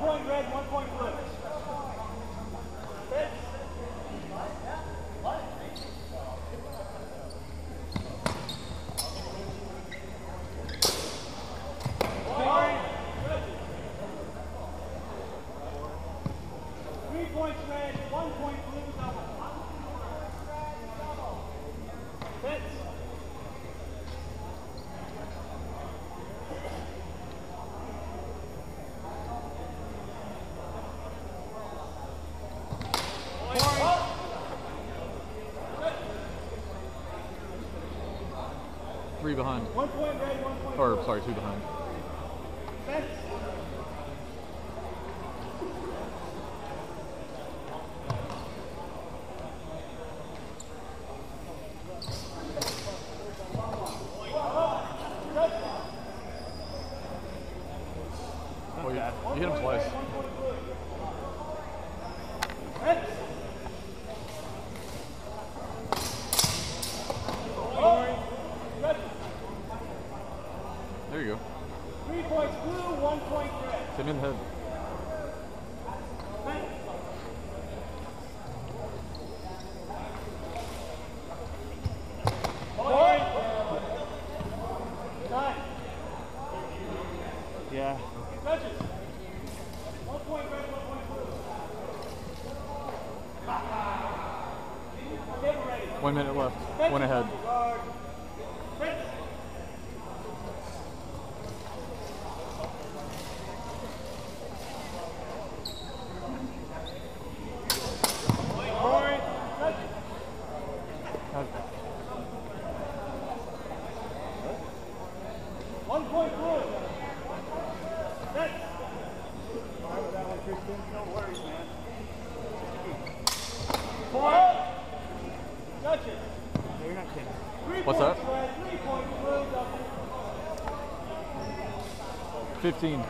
point red, one point blue. Points red, one point blue, double. Hits. Three behind. One point red, one point Or, sorry, two behind. Oh, you, you hit him twice. Fence. Point. Judges. There you go. Three points blue, one point red. Hit him in the head. Fence. Point. Time. Yeah. Judges. One point red, one point blue. One minute left. One ahead. Guard. Fence. Point. Judges. One point blue. Fence. Point. Judges. You're not kidding. Three What's double. 15.